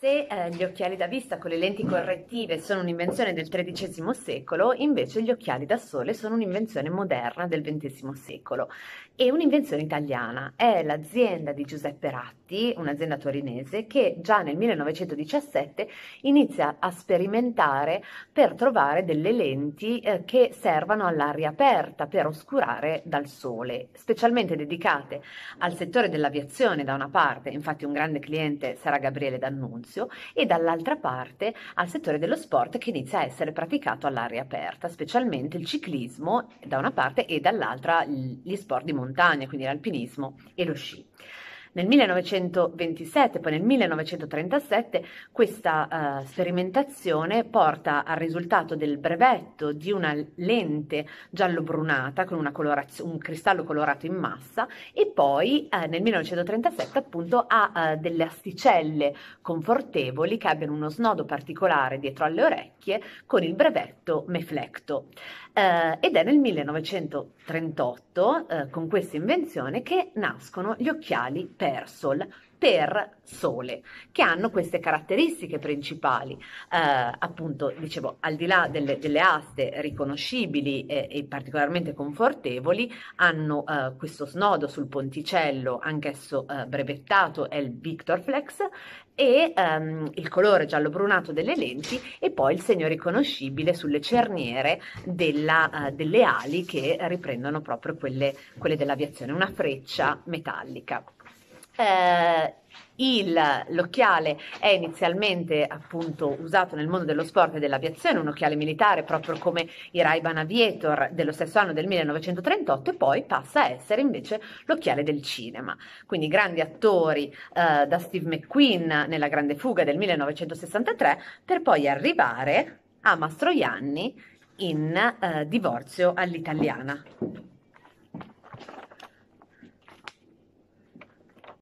Se eh, gli occhiali da vista con le lenti correttive sono un'invenzione del XIII secolo, invece gli occhiali da sole sono un'invenzione moderna del XX secolo. E un'invenzione italiana. È l'azienda di Giuseppe Ratti, un'azienda torinese, che già nel 1917 inizia a sperimentare per trovare delle lenti eh, che servano all'aria aperta per oscurare dal sole, specialmente dedicate al settore dell'aviazione da una parte, infatti un grande cliente sarà Gabriele D'Annunzio, spazio e dall'altra parte al settore dello sport che inizia a essere praticato all'aria aperta, specialmente il ciclismo da una parte e dall'altra gli sport di montagna, quindi l'alpinismo e lo sci. Nel 1927, poi nel 1937, questa uh, sperimentazione porta al risultato del brevetto di una lente giallo-brunata con un cristallo colorato in massa e poi uh, nel 1937 appunto ha uh, delle asticelle confortevoli che abbiano uno snodo particolare dietro alle orecchie con il brevetto Meflecto. ed è nel 1938 con questa invenzione che nascono gli occhiali Persol per sole, che hanno queste caratteristiche principali, eh, appunto, dicevo, al di là delle, delle aste riconoscibili e, e, particolarmente confortevoli, hanno eh, questo snodo sul ponticello, anch'esso eh, brevettato, è il Victor Flex, e ehm, il colore giallo-brunato delle lenti e poi il segno riconoscibile sulle cerniere della, uh, delle ali che riprendono proprio quelle, quelle dell'aviazione, una freccia metallica. Eh, il, l'occhiale è inizialmente appunto usato nel mondo dello sport e dell'aviazione, un occhiale militare proprio come i Ray-Ban Aviator dello stesso anno del 1938 e poi passa a essere invece l'occhiale del cinema. Quindi grandi attori eh, da Steve McQueen nella Grande Fuga del 1963 per poi arrivare a Mastroianni in eh, Divorzio all'italiana.